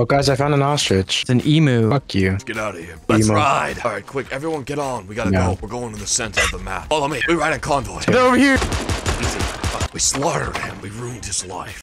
Oh, guys, I found an ostrich. It's an emu. Fuck you. Let's Get out of here. Let's emu. ride. All right, quick. Everyone get on. We gotta No. go. We're going to the center of the map. Follow me. We ride in convoy. Get over here. Easy. We slaughtered him. We ruined his life.